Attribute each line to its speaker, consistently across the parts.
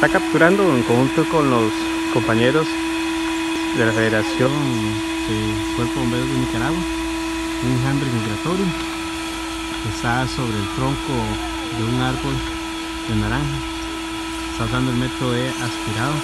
Speaker 1: está capturando en conjunto con los compañeros de la Federación de Cuerpo Bomberos de Nicaragua, un enjambre migratorio que está sobre el tronco de un árbol de naranja. Está usando el método de aspirado.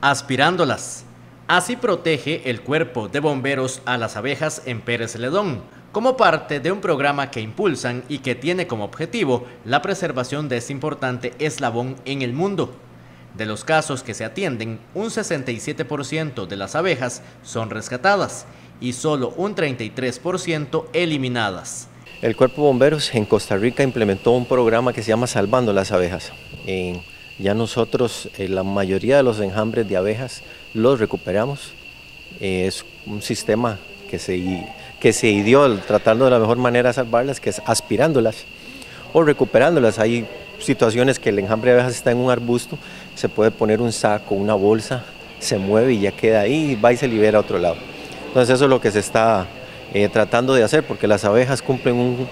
Speaker 2: Aspirándolas. Así protege el cuerpo de bomberos a las abejas en Pérez Ledón, como parte de un programa que impulsan y que tiene como objetivo la preservación de este importante eslabón en el mundo. De los casos que se atienden, un 67% de las abejas son rescatadas y solo un 33% eliminadas.
Speaker 3: El Cuerpo de Bomberos en Costa Rica implementó un programa que se llama Salvando las Abejas. Ya nosotros, eh, la mayoría de los enjambres de abejas los recuperamos. Eh, es un sistema que se, que se tratando de la mejor manera de salvarlas, que es aspirándolas o recuperándolas. Hay situaciones que el enjambre de abejas está en un arbusto, se puede poner un saco, una bolsa, se mueve y ya queda ahí, y va y se libera a otro lado. Entonces eso es lo que se está eh, tratando de hacer, porque las abejas cumplen un,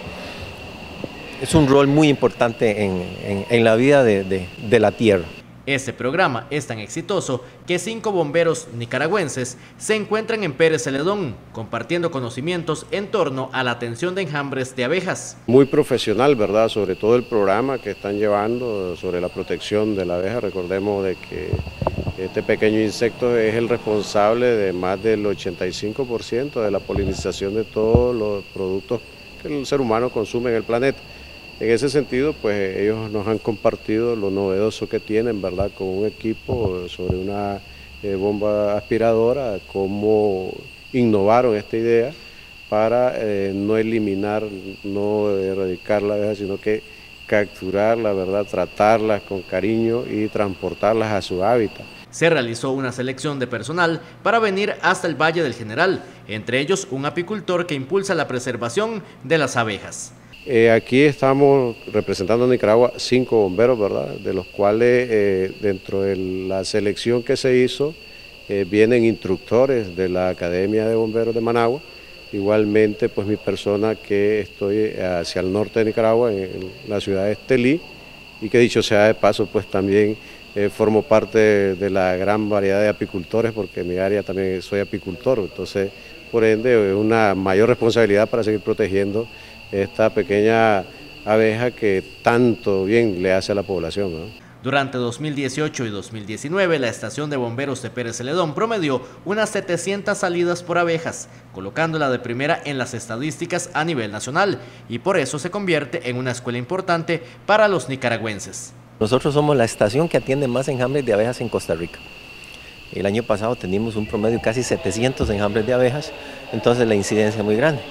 Speaker 3: es un rol muy importante en, la vida de, la tierra.
Speaker 2: Este programa es tan exitoso que cinco bomberos nicaragüenses se encuentran en Pérez Celedón compartiendo conocimientos en torno a la atención de enjambres de abejas.
Speaker 4: Muy profesional, ¿verdad? Sobre todo el programa que están llevando sobre la protección de la abeja. Recordemos de que este pequeño insecto es el responsable de más del 85% de la polinización de todos los productos que el ser humano consume en el planeta. En ese sentido, pues ellos nos han compartido lo novedoso que tienen, ¿verdad? Con un equipo sobre una eh, bomba aspiradora, cómo innovaron esta idea para eh, no eliminar, no erradicar la abeja, sino que capturarla, ¿verdad? Tratarlas con cariño y transportarlas a su hábitat.
Speaker 2: Se realizó una selección de personal para venir hasta el Valle del General, entre ellos un apicultor que impulsa la preservación de las abejas.
Speaker 4: Eh, aquí estamos representando a Nicaragua cinco bomberos, ¿verdad? De los cuales eh, dentro de la selección que se hizo eh, vienen instructores de la Academia de Bomberos de Managua. Igualmente, pues mi persona que estoy hacia el norte de Nicaragua, en, la ciudad de Estelí, y que dicho sea de paso, pues también formo parte de, la gran variedad de apicultores, porque en mi área también soy apicultor, entonces, por ende, es una mayor responsabilidad para seguir protegiendo esta pequeña abeja que tanto bien le hace a la población.
Speaker 2: Durante 2018 y 2019, la estación de bomberos de Pérez Celedón promedió unas 700 salidas por abejas, colocándola de primera en las estadísticas a nivel nacional, y por eso se convierte en una escuela importante para los nicaragüenses.
Speaker 3: Nosotros somos la estación que atiende más enjambres de abejas en Costa Rica. El año pasado teníamos un promedio de casi 700 enjambres de abejas, entonces la incidencia es muy grande.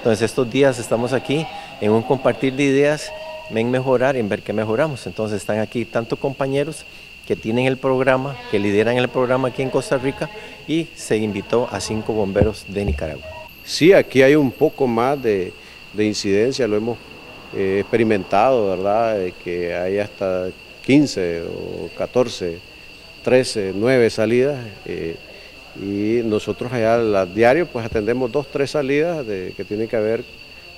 Speaker 3: Entonces estos días estamos aquí en un compartir de ideas, en mejorar, en ver qué mejoramos. Entonces están aquí tanto compañeros que tienen el programa, que lideran el programa aquí en Costa Rica y se invitó a cinco bomberos de Nicaragua.
Speaker 4: Sí, aquí hay un poco más de, incidencia, lo hemos eh, experimentado, ¿verdad? que hay hasta 15 o 14, 13, 9 salidas. Eh, y nosotros allá a diario pues atendemos dos, tres salidas de, que tienen que ver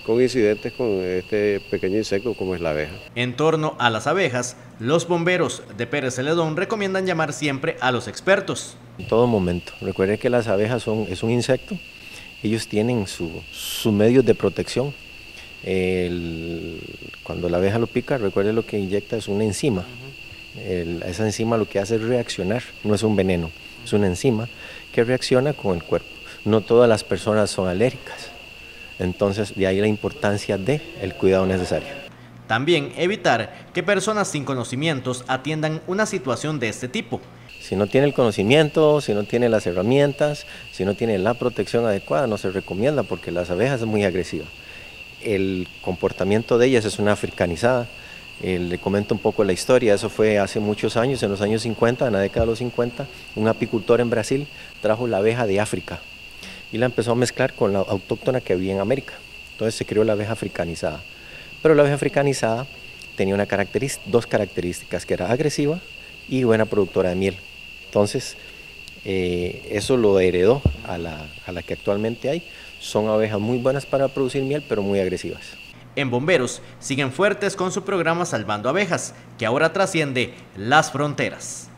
Speaker 4: con incidentes con este pequeño insecto como es la abeja.
Speaker 2: En torno a las abejas, los bomberos de Pérez Celedón recomiendan llamar siempre a los expertos.
Speaker 3: En todo momento. Recuerden que las abejas son, es un insecto, ellos tienen sus su medios de protección. cuando la abeja lo pica, recuerden lo que inyecta es una enzima. esa enzima lo que hace es reaccionar, no es un veneno, es una enzima que reacciona con el cuerpo. No todas las personas son alérgicas. Entonces, de ahí la importancia del el cuidado necesario.
Speaker 2: También evitar que personas sin conocimientos atiendan una situación de este tipo.
Speaker 3: Si no tiene el conocimiento, si no tiene las herramientas, si no tiene la protección adecuada, no se recomienda porque las abejas es muy agresiva. El comportamiento de ellas es una africanizada, eh, le comento un poco la historia, eso fue hace muchos años, en los años 50, en la década de los 50, un apicultor en Brasil trajo la abeja de África y la empezó a mezclar con la autóctona que había en América. Entonces se creó la abeja africanizada. Pero la abeja africanizada tenía dos características, que era agresiva y buena productora de miel. Entonces, eh, eso lo heredó a la que actualmente hay. Son abejas muy buenas para producir miel, pero muy agresivas.
Speaker 2: En Bomberos siguen fuertes con su programa Salvando Abejas, que ahora trasciende las fronteras.